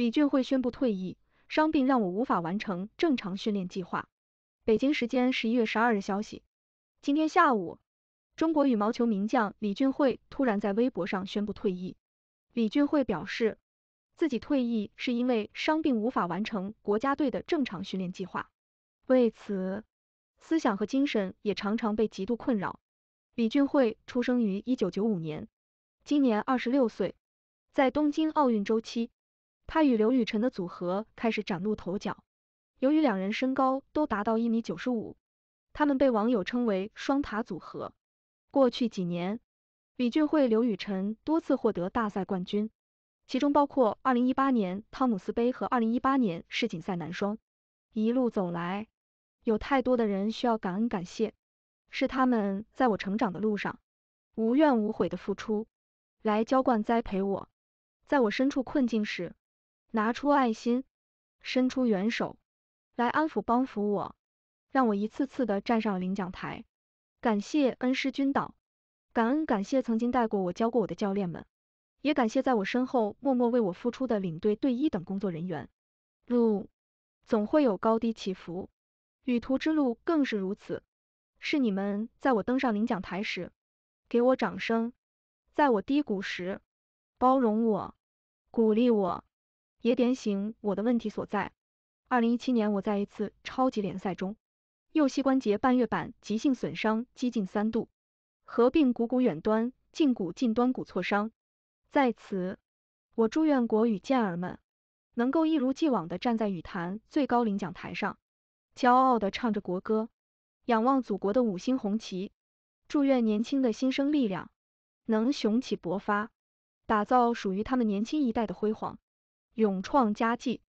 李俊慧宣布退役，伤病让我无法完成正常训练计划。北京时间十一月十二日消息，今天下午，中国羽毛球名将李俊慧突然在微博上宣布退役。李俊慧表示，自己退役是因为伤病无法完成国家队的正常训练计划，为此，思想和精神也常常被极度困扰。李俊慧出生于一九九五年，今年二十六岁，在东京奥运周期。他与刘雨辰的组合开始崭露头角。由于两人身高都达到一米九十五，他们被网友称为“双塔组合”。过去几年，李俊慧、刘雨辰多次获得大赛冠军，其中包括二零一八年汤姆斯杯和二零一八年世锦赛男双。一路走来，有太多的人需要感恩感谢，是他们在我成长的路上无怨无悔的付出，来浇灌栽培我，在我身处困境时。拿出爱心，伸出援手，来安抚帮扶我，让我一次次的站上了领奖台。感谢恩师君导，感恩感谢曾经带过我、教过我的教练们，也感谢在我身后默默为我付出的领队、队医等工作人员。路总会有高低起伏，旅途之路更是如此。是你们在我登上领奖台时给我掌声，在我低谷时包容我、鼓励我。也点醒我的问题所在。二零一七年，我在一次超级联赛中，右膝关节半月板急性损伤几近三度，合并股骨远端、胫骨近端骨挫伤。在此，我祝愿国羽健儿们能够一如既往的站在羽坛最高领奖台上，骄傲的唱着国歌，仰望祖国的五星红旗。祝愿年轻的新生力量能雄起勃发，打造属于他们年轻一代的辉煌。勇创佳绩。